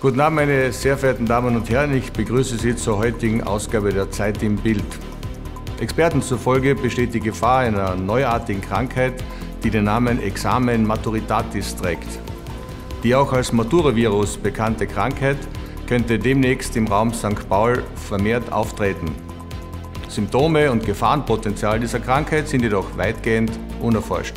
Guten Abend, meine sehr verehrten Damen und Herren. Ich begrüße Sie zur heutigen Ausgabe der Zeit im Bild. Experten zufolge besteht die Gefahr einer neuartigen Krankheit, die den Namen Examen Maturitatis trägt. Die auch als Maturavirus bekannte Krankheit könnte demnächst im Raum St. Paul vermehrt auftreten. Symptome und Gefahrenpotenzial dieser Krankheit sind jedoch weitgehend unerforscht.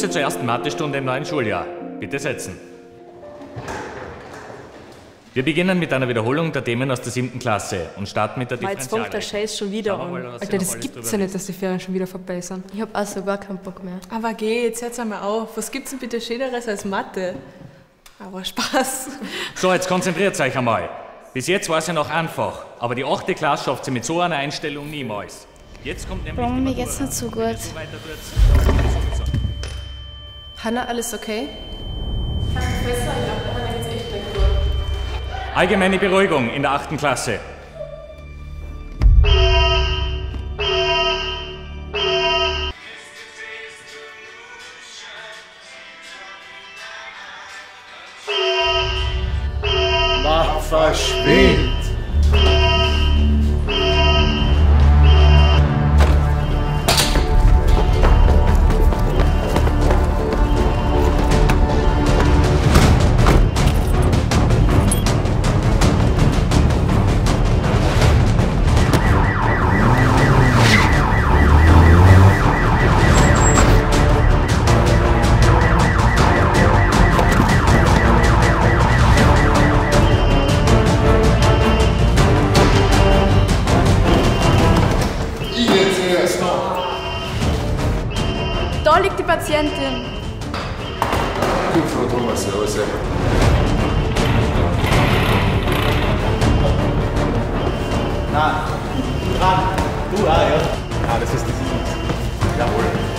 Begrüße zur ersten Mathestunde im neuen Schuljahr. Bitte setzen. Wir beginnen mit einer Wiederholung der Themen aus der siebten Klasse und starten mit der Weil jetzt fängt der Scheiß schon wieder an. Alter, das gibt's ja nicht, dass die Ferien schon wieder vorbei sind. Ich hab also gar keinen Bock mehr. Aber geh, jetzt hört's einmal auf. Was gibt's denn bitte Schöneres als Mathe? Aber Spaß. So, jetzt konzentriert euch einmal. Bis jetzt war es ja noch einfach, aber die achte Klasse schafft sie mit so einer Einstellung niemals. Jetzt kommt nämlich Warum, die mir geht's nicht so gut. Hanna, alles okay? Allgemeine Beruhigung in der achten Klasse. Da liegt die Patientin. Gut, Frau Thomas, servus. Na, dran. Du, ah, ja. Ah, das ist, das ist nichts. Jawohl.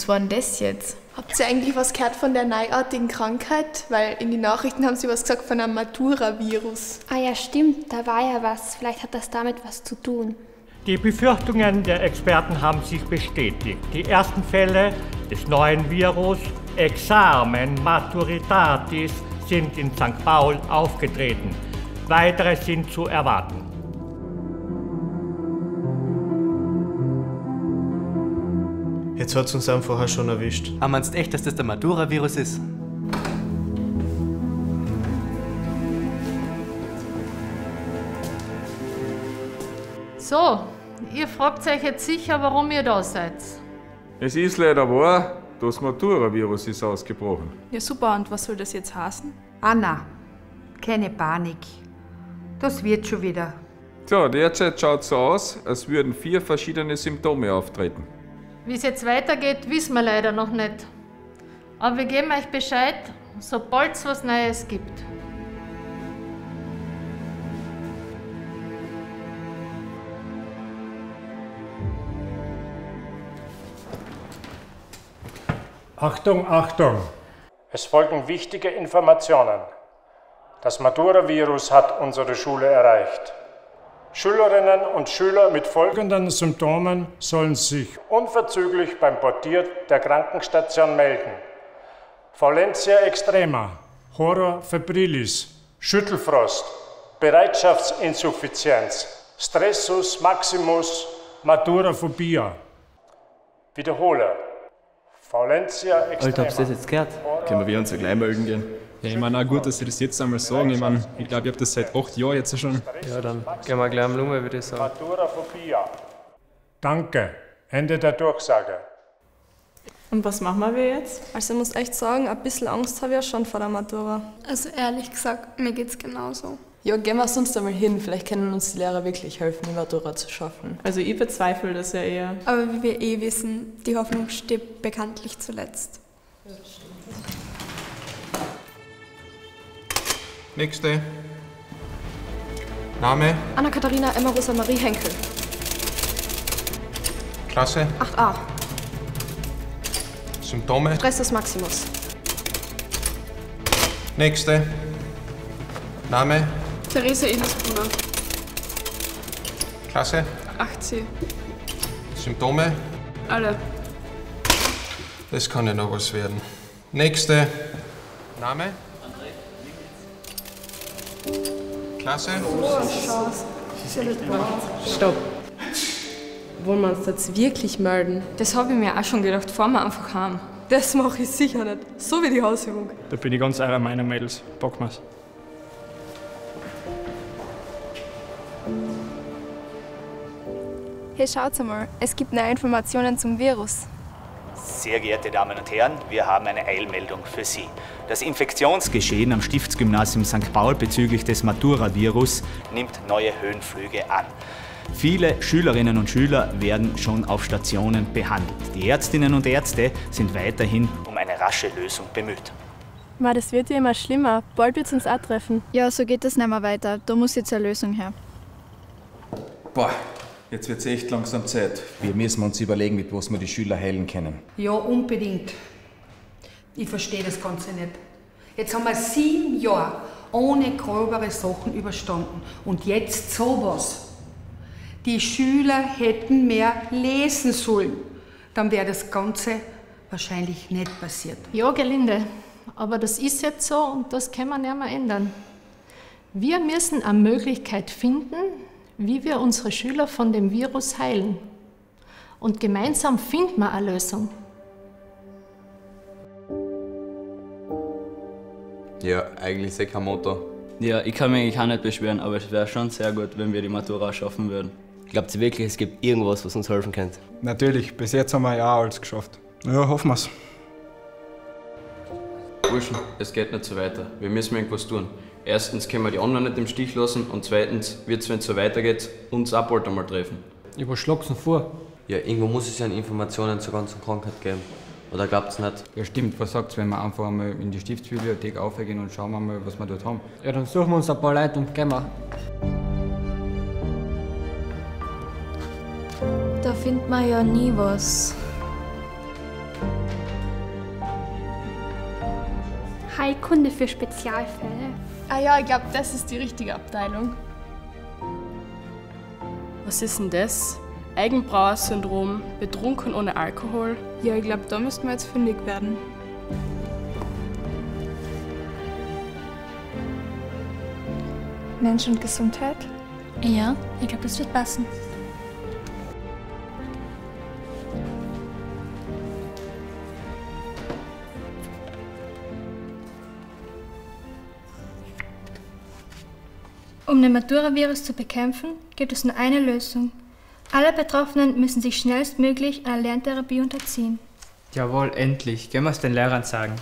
Was war denn das jetzt? Habt ihr eigentlich was gehört von der neuartigen Krankheit? Weil in den Nachrichten haben sie was gesagt von einem Matura-Virus. Ah ja, stimmt, da war ja was. Vielleicht hat das damit was zu tun. Die Befürchtungen der Experten haben sich bestätigt. Die ersten Fälle des neuen Virus Examen Maturitatis sind in St. Paul aufgetreten. Weitere sind zu erwarten. Jetzt hat's uns einfach auch schon erwischt. Ah, meinst echt, dass das der Matura-Virus ist? So, ihr fragt euch jetzt sicher, warum ihr da seid. Es ist leider wahr, das Matura-Virus ist ausgebrochen. Ja, super. Und was soll das jetzt heißen? Anna, keine Panik. Das wird schon wieder. Tja, derzeit schaut so aus, als würden vier verschiedene Symptome auftreten. Wie es jetzt weitergeht, wissen wir leider noch nicht. Aber wir geben euch Bescheid, sobald es was Neues gibt. Achtung, Achtung! Es folgen wichtige Informationen. Das Matura-Virus hat unsere Schule erreicht. Schülerinnen und Schüler mit folgenden Symptomen sollen sich unverzüglich beim Portier der Krankenstation melden. Valencia extrema, Horror febrilis, Schüttelfrost, Bereitschaftsinsuffizienz, Stressus maximus, Maturaphobia. Wiederhole. Valencia extrema. Alter, ihr das jetzt gehört? Können wir uns ja gleich melden gehen? Ja, ich meine auch gut, dass Sie das jetzt einmal sagen. Ich meine, ich glaube, ich habe das seit acht Jahren jetzt schon. Ja, dann gehen wir gleich am Lunge, würde ich sagen. Danke. Ende der Durchsage. Und was machen wir jetzt? Also ich muss echt sagen, ein bisschen Angst habe ich ja schon vor der Matura. Also ehrlich gesagt, mir geht's genauso. Ja, gehen wir sonst einmal hin. Vielleicht können uns die Lehrer wirklich helfen, die Matura zu schaffen. Also ich bezweifle das ja eher. Aber wie wir eh wissen, die Hoffnung stirbt bekanntlich zuletzt. Ja, das stimmt. Nächste. Name, Anna-Katharina Emma Rosa Marie Henkel. Klasse, 8a. Symptome. Stressus Maximus. Nächste. Name, Theresa Edelsbrunner. Klasse, 8c. Symptome. Alle. Das kann ja noch was werden. Nächste. Name? Klasse. Stopp. Wollen wir uns jetzt wirklich melden? Das habe ich mir auch schon gedacht, fahren wir einfach heim. Das mache ich sicher nicht. So wie die Hausübung. Da bin ich ganz eurer Meinung, Mädels. Bock mal's. Hey, schaut mal, es gibt neue Informationen zum Virus. Sehr geehrte Damen und Herren, wir haben eine Eilmeldung für Sie. Das Infektionsgeschehen am Stiftsgymnasium St. Paul bezüglich des Matura-Virus nimmt neue Höhenflüge an. Viele Schülerinnen und Schüler werden schon auf Stationen behandelt. Die Ärztinnen und Ärzte sind weiterhin um eine rasche Lösung bemüht. Ma, das wird ja immer schlimmer. Bald wird es uns auch treffen. Ja, so geht das nicht mehr weiter. Da muss jetzt eine Lösung her. Boah, jetzt wird's echt langsam Zeit. Wir müssen uns überlegen, mit was wir die Schüler heilen können. Ja, unbedingt. Ich verstehe das Ganze nicht. Jetzt haben wir sieben Jahre ohne gröbere Sachen überstanden. Und jetzt sowas. Die Schüler hätten mehr lesen sollen. Dann wäre das Ganze wahrscheinlich nicht passiert. Ja, Gelinde, aber das ist jetzt so und das kann man nicht mehr ändern. Wir müssen eine Möglichkeit finden, wie wir unsere Schüler von dem Virus heilen. Und gemeinsam finden wir eine Lösung. Ja, eigentlich sehr kein Motto. Ja, ich kann mich eigentlich auch nicht beschweren, aber es wäre schon sehr gut, wenn wir die Matura schaffen würden. Glaubt ihr wirklich, es gibt irgendwas, was uns helfen könnte? Natürlich, bis jetzt haben wir ja alles geschafft. Ja, hoffen wir's. Burschen, es geht nicht so weiter. Wir müssen irgendwas tun. Erstens können wir die anderen nicht im Stich lassen und zweitens wird es, wenn es so weitergeht, uns auch bald einmal treffen. Ja, was schlagst du vor? Ja, irgendwo muss es ja Informationen zur ganzen Krankheit geben. Oder glaubt's nicht? Ja stimmt, was sagt's, wenn wir einfach einmal in die Stiftsbibliothek aufgehen und schauen wir mal, was wir dort haben? Ja, dann suchen wir uns ein paar Leute und gehen wir. Da findet man ja nie was. Heilkunde für Spezialfälle. Ah ja, ich glaube, das ist die richtige Abteilung. Was ist denn das? Eigenbrauer-Syndrom, betrunken ohne Alkohol? Ja, ich glaube, da müssten wir jetzt fündig werden. Mensch und Gesundheit? Ja, ich glaube, das wird passen. Um den Matura-Virus zu bekämpfen, gibt es nur eine Lösung. Alle Betroffenen müssen sich schnellstmöglich einer Lerntherapie unterziehen. Jawohl, endlich. Gehen wir es den Lehrern sagen.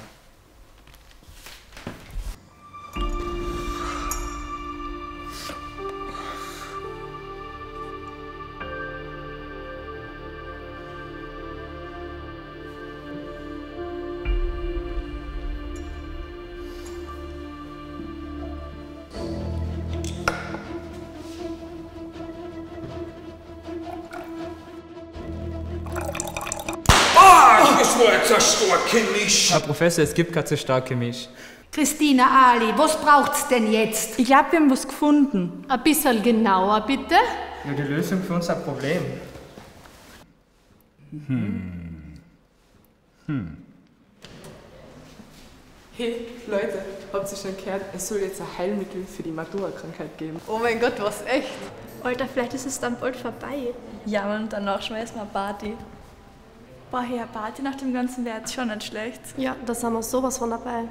Herr Professor, es gibt kein so starke Misch. Christina Ali, was braucht's denn jetzt? Ich glaube, wir haben was gefunden. Ein bisschen genauer, bitte. Ja, die Lösung für unser Problem. Hm. Hm. Hey, Leute, habt ihr schon gehört, es soll jetzt ein Heilmittel für die Matura-Krankheit geben? Oh mein Gott, was echt? Alter, vielleicht ist es dann bald vorbei. Ja, und danach schmeißen wir eine Party. Boah, hier eine Party nach dem Ganzen wäre jetzt schon nicht schlecht. Ja, da sind wir sowas von dabei.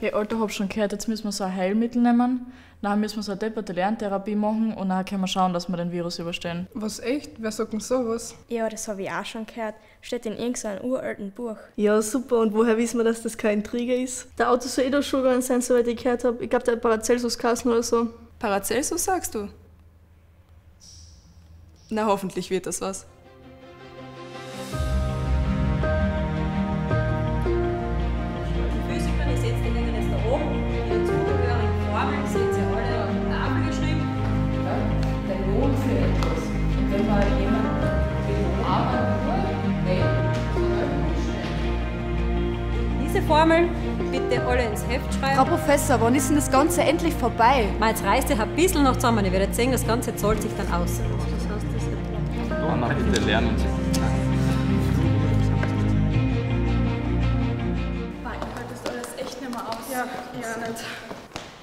Hey, Alter, hab schon gehört, jetzt müssen wir so ein Heilmittel nehmen. Dann müssen wir so eine depperte Lerntherapie machen und dann können wir schauen, dass wir den Virus überstehen. Was echt? Wer sagt denn sowas? Ja, das habe ich auch schon gehört. Steht in irgendeinem uralten Buch. Ja, super. Und woher wissen wir, dass das kein Trigger ist? Der Auto soll eh da schon gegangen sein, soweit ich gehört habe. Ich glaube, der hat Paracelsus-Kassen oder so. Paracelsus sagst du? Na, hoffentlich wird das was. Formel bitte alle ins Heft schreiben. Frau Professor, wann ist denn das Ganze endlich vorbei? Mal, jetzt reißt ihr ein bisschen noch zusammen. Ihr werdet sehen, das Ganze zahlt sich dann aus. Mama, bitte lernen Sie. Das alles echt nicht mehr aus. Ja, ja nicht.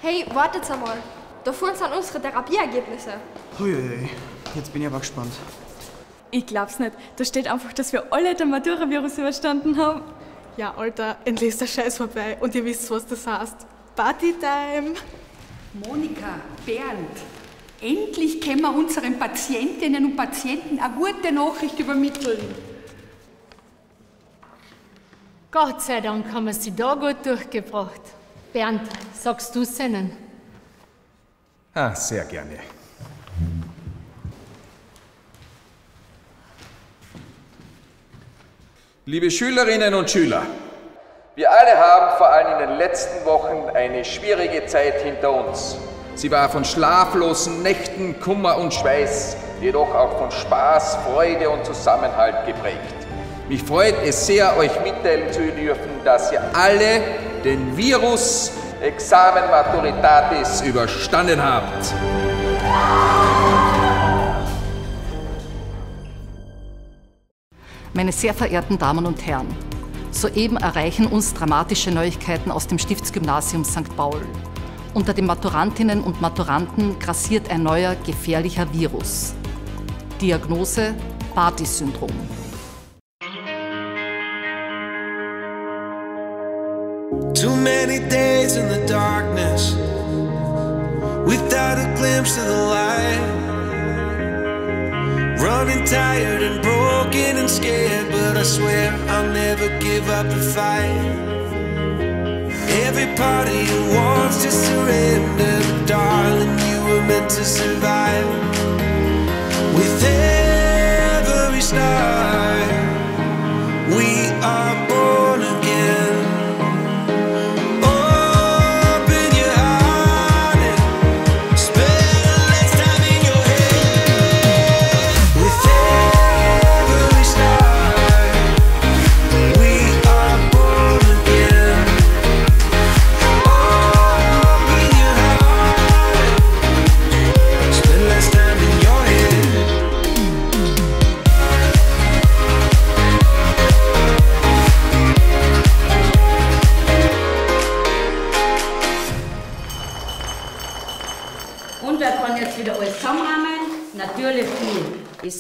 Hey, wartet einmal. Da vorne sind unsere Therapieergebnisse. Huiuiui, jetzt bin ich aber gespannt. Ich glaub's nicht. Da steht einfach, dass wir alle den Matura-Virus überstanden haben. Ja, Alter, endlich ist der Scheiß vorbei und ihr wisst, was das heißt. Partytime! Monika, Bernd, endlich können wir unseren Patientinnen und Patienten eine gute Nachricht übermitteln. Gott sei Dank haben wir sie da gut durchgebracht. Bernd, sagst du es ihnen? Ah, sehr gerne. Liebe Schülerinnen und Schüler, wir alle haben vor allem in den letzten Wochen eine schwierige Zeit hinter uns. Sie war von schlaflosen Nächten, Kummer und Schweiß, jedoch auch von Spaß, Freude und Zusammenhalt geprägt. Mich freut es sehr, euch mitteilen zu dürfen, dass ihr alle den Virus Examen Maturitatis überstanden habt. Meine sehr verehrten Damen und Herren, soeben erreichen uns dramatische Neuigkeiten aus dem Stiftsgymnasium St. Paul. Unter den Maturantinnen und Maturanten grassiert ein neuer gefährlicher Virus. Diagnose Barty-Syndrom. Too many days in the darkness without a glimpse of the light. Running tired and broken and scared, but I swear I'll never give up the fight. Every part of you wants to surrender, darling, you were meant to survive.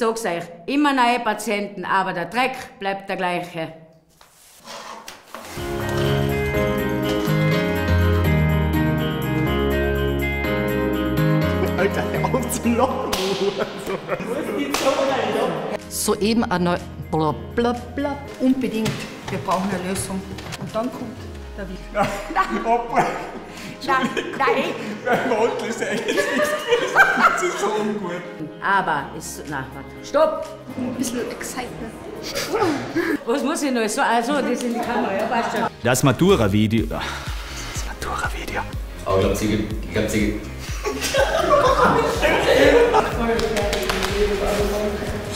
Sag's euch, immer neue Patienten, aber der Dreck bleibt der gleiche. Alter, hör auf zu lachen. Soeben ein neu... Blub, blub, blub. Unbedingt. Wir brauchen eine Lösung. Und dann kommt der Wicht. Nein, Nein, nein. Mein Mantel ist echt nichts gewesen. Das ist so ungut. Aber ist. Na, warte. Stopp! Ein bisschen Excitement. Was muss ich noch so? Also, das ist in die Kamera, ja, passt schon. Das Matura-Video. Das Matura-Video. Aber ich glaube, sie. Ich glaube, sie.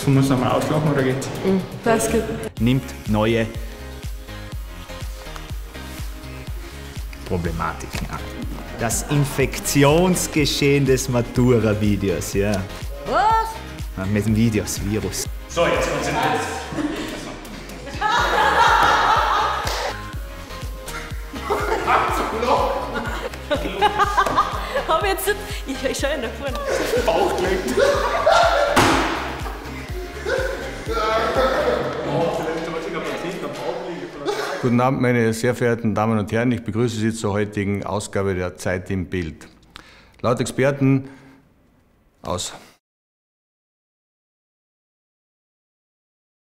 So muss man mal auslachen oder geht's? Das geht. nimmt neue Problematiken an. Das Infektionsgeschehen des Matura-Videos, ja. Was? Ja, Mit dem Videos, Virus. So, jetzt konzentriert. Aber jetzt nicht. Ich, ich schau ja nach vorne. Bauch klingt. Guten Abend, meine sehr verehrten Damen und Herren. Ich begrüße Sie zur heutigen Ausgabe der Zeit im Bild. Laut Experten aus.